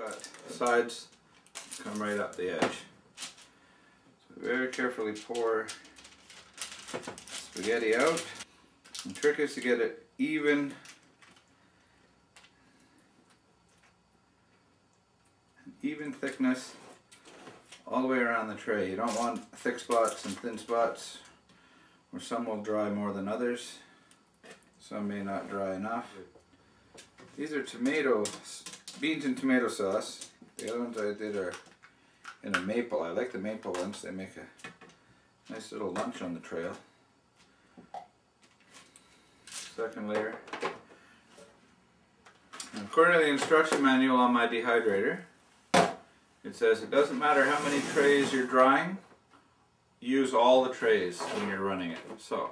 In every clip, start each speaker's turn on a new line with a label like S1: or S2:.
S1: got sides come right up the edge. So very carefully pour spaghetti out. The trick is to get it even even thickness all the way around the tray. You don't want thick spots and thin spots where some will dry more than others. Some may not dry enough. These are tomato, beans and tomato sauce. The other ones I did are in a maple. I like the maple ones. They make a nice little lunch on the trail. Second layer. And according to the instruction manual on my dehydrator, it says it doesn't matter how many trays you're drying, use all the trays when you're running it. So,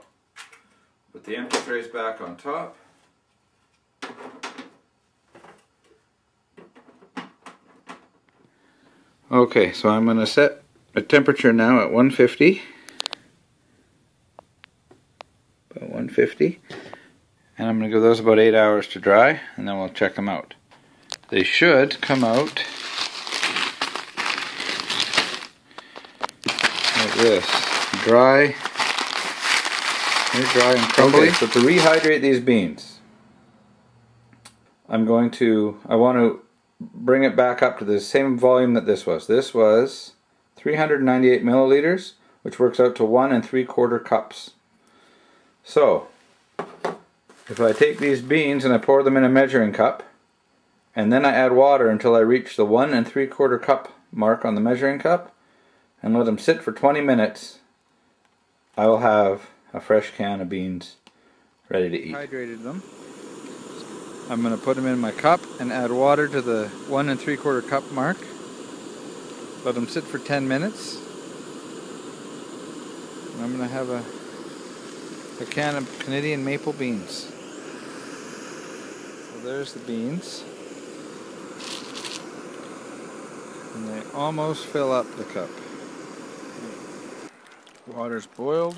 S1: put the empty trays back on top. Okay, so I'm going to set a temperature now at 150. About 150. And I'm going to give those about 8 hours to dry, and then we'll check them out. They should come out like this. Dry. They're dry and crumbly. Okay, so to rehydrate these beans, I'm going to, I want to bring it back up to the same volume that this was. This was 398 milliliters, which works out to one and three quarter cups. So, if I take these beans and I pour them in a measuring cup, and then I add water until I reach the one and three quarter cup mark on the measuring cup, and let them sit for 20 minutes, I will have a fresh can of beans ready to eat. Hydrated them. I'm going to put them in my cup and add water to the one and three quarter cup mark. Let them sit for 10 minutes. And I'm going to have a, a can of Canadian maple beans. So there's the beans. And they almost fill up the cup. Water's boiled.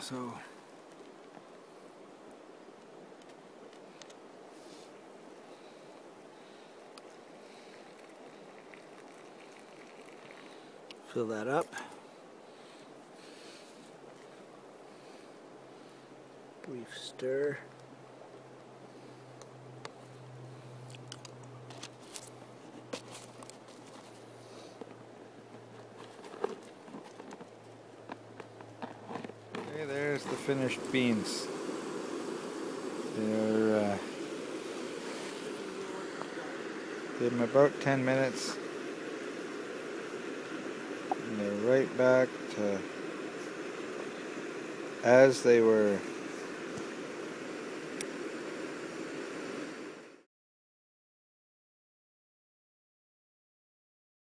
S1: So fill that up. Brief stir. There's the finished beans. They're uh, give them about 10 minutes and they're right back to as they were